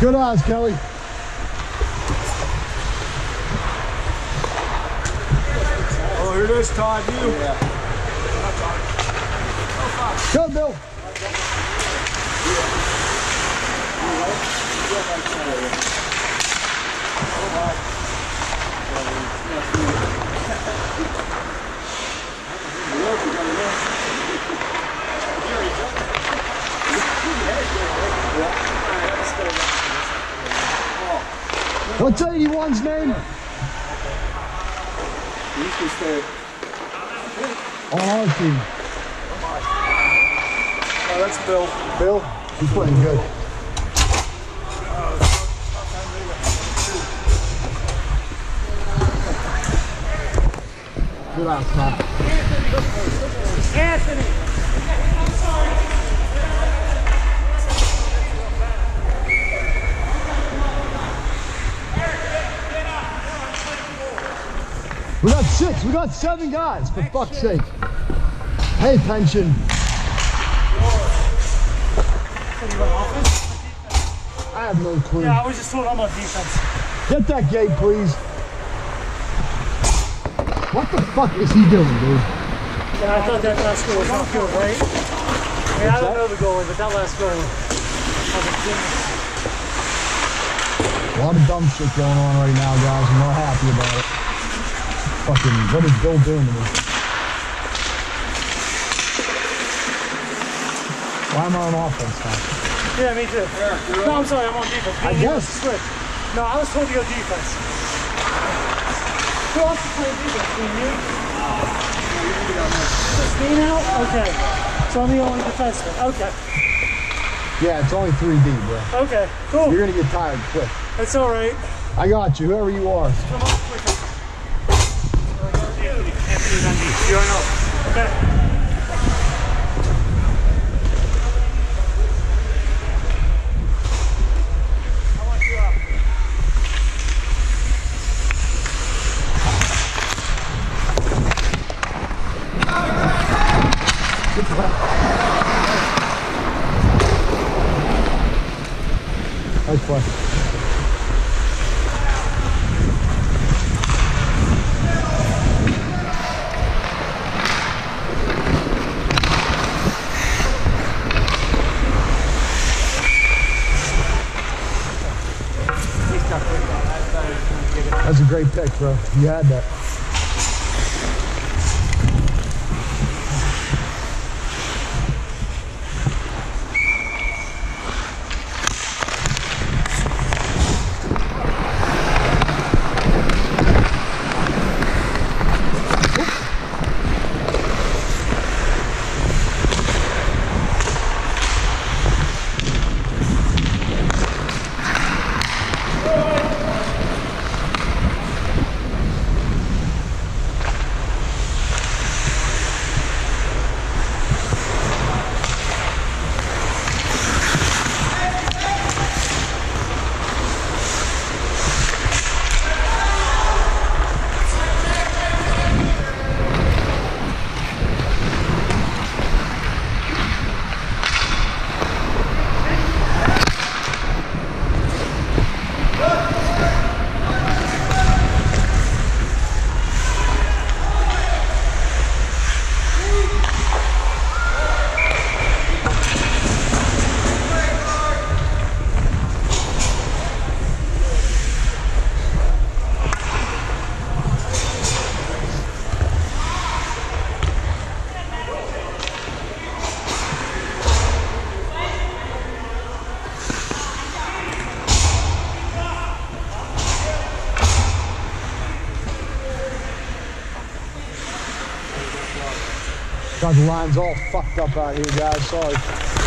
Good eyes, Kelly. Oh, here it is, Todd. You. Go, Bill. What's 81's name? You can stay. On our team. Oh, that's Bill. Bill, he's playing good. Good outside. We got six. We got seven guys, for fuck's sake. Hey, pension. I have no clue. Yeah, I was just told I'm on defense. Get that gate, please. What the fuck is he doing, dude? Yeah, I thought that last goal was not good, right? I mean, I don't know the goalie, but that last goal. I was like, goodness. A lot of dumb shit going on right now, guys. I'm not happy about it. Fucking, what is Bill doing to me? Why am I on offense now? Yeah, me too. No, I'm sorry, I'm on defense. I Me and guess. Switch. No, I was told to go defense. Is playing defense? Me and you? Just me now? Okay. So I'm the only defenseman. Okay. Yeah, it's only 3D, bro. Okay. Cool. You're gonna get tired quick. It's all right. I got you, whoever you are. Come on, quicker. Anthony's on. Okay. Nice play. That's a great pick, bro. You had that. Got the lines all fucked up out here, guys. Sorry.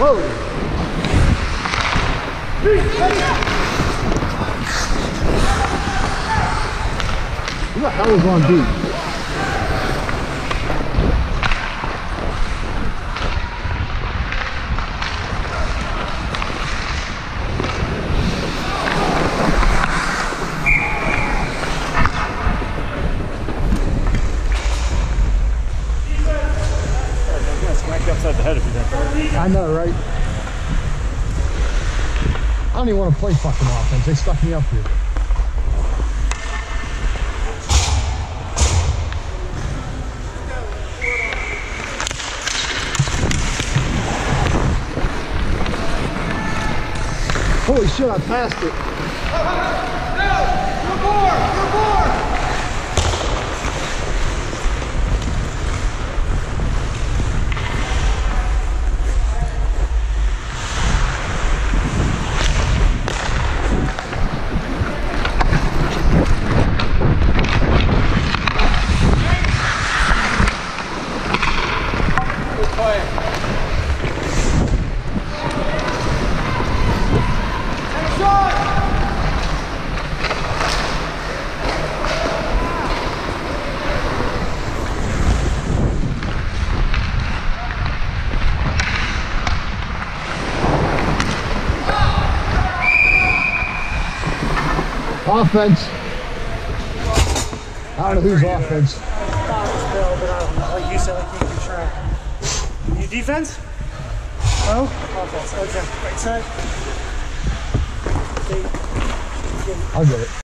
Whoa. Who the hell is on beat? Yeah, smack you upside the head if you don't. I know, right? I don't even want to play fucking offense. They stuck me up here. Holy shit, I passed it. Offense. I don't know who's offense. Like you said, I can't keep. You defense? No? Offense. Okay. Right side. I'll get it.